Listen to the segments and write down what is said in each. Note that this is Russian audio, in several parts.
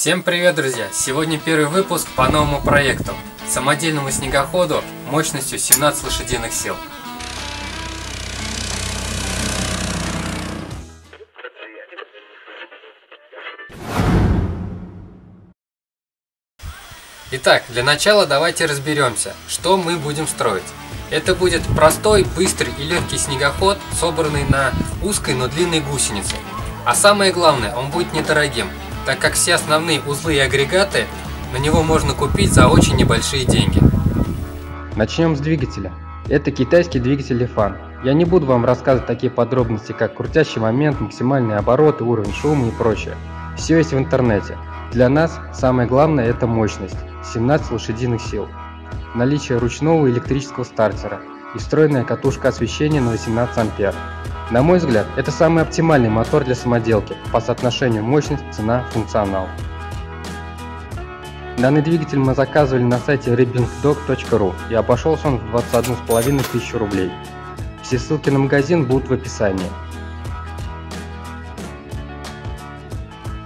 Всем привет, друзья! Сегодня первый выпуск по новому проекту – самодельному снегоходу мощностью 17 лошадиных сил. Итак, для начала давайте разберемся, что мы будем строить. Это будет простой, быстрый и легкий снегоход, собранный на узкой, но длинной гусенице. А самое главное, он будет недорогим, так как все основные узлы и агрегаты на него можно купить за очень небольшие деньги. Начнем с двигателя. Это китайский двигатель Lifan. Я не буду вам рассказывать такие подробности, как крутящий момент, максимальные обороты, уровень шума и прочее. Все есть в интернете. Для нас самое главное это мощность – 17 лошадиных сил, наличие ручного электрического стартера и встроенная катушка освещения на 18 ампер. На мой взгляд, это самый оптимальный мотор для самоделки по соотношению мощность, цена, функционал. Данный двигатель мы заказывали на сайте ribbingdog.ru и обошелся он в 21,5 тысяч рублей. Все ссылки на магазин будут в описании.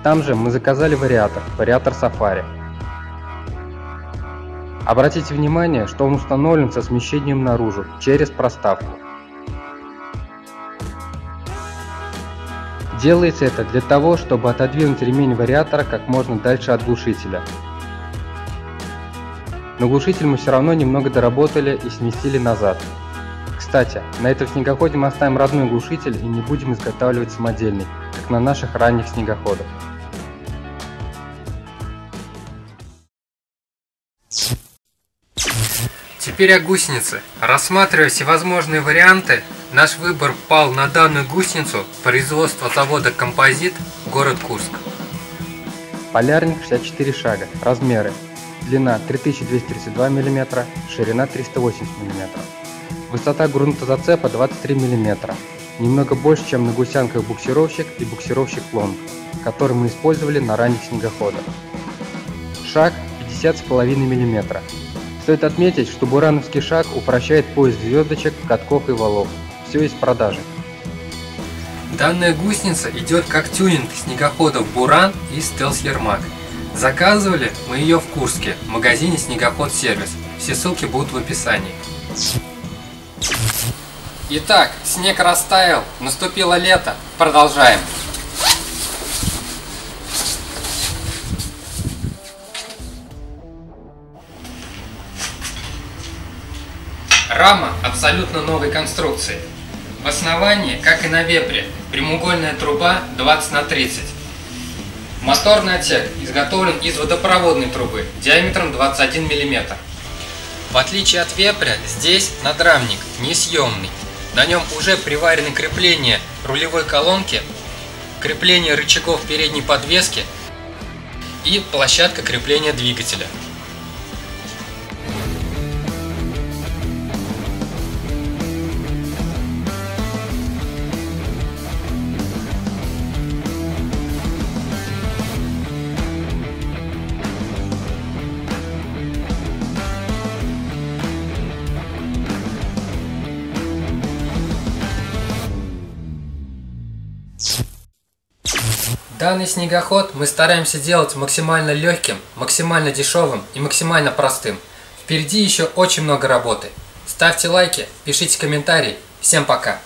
Там же мы заказали вариатор, вариатор Safari. Обратите внимание, что он установлен со смещением наружу, через проставку. Делается это для того, чтобы отодвинуть ремень вариатора как можно дальше от глушителя. Но глушитель мы все равно немного доработали и сместили назад. Кстати, на этом снегоходе мы оставим родной глушитель и не будем изготавливать самодельный, как на наших ранних снегоходах. Теперь о гусенице. Рассматривая всевозможные варианты, наш выбор пал на данную гусеницу производства завода «Композит», город Курск. Полярник 64 шага. Размеры. Длина 3232 мм, ширина 380 мм. Высота грунтозацепа 23 мм. Немного больше, чем на гусянках буксировщик и буксировщик лонг, который мы использовали на ранних снегоходах. Шаг 50,5 мм. Стоит отметить, что бурановский шаг упрощает поиск звездочек, катков и валов. Все есть в продаже. Данная гусеница идет как тюнинг снегоходов Буран и Стелс Ермак. Заказывали мы ее в Курске, в магазине Снегоход Сервис. Все ссылки будут в описании. Итак, снег растаял, наступило лето. Продолжаем. Рама абсолютно новой конструкции. В основании, как и на вепре, прямоугольная труба 20 на 30. Моторный отсек изготовлен из водопроводной трубы диаметром 21 мм. В отличие от вепря, здесь надрамник несъемный. На нем уже приварены крепления рулевой колонки, крепление рычагов передней подвески и площадка крепления двигателя. Данный снегоход мы стараемся делать максимально легким, максимально дешевым и максимально простым. Впереди еще очень много работы. Ставьте лайки, пишите комментарии. Всем пока!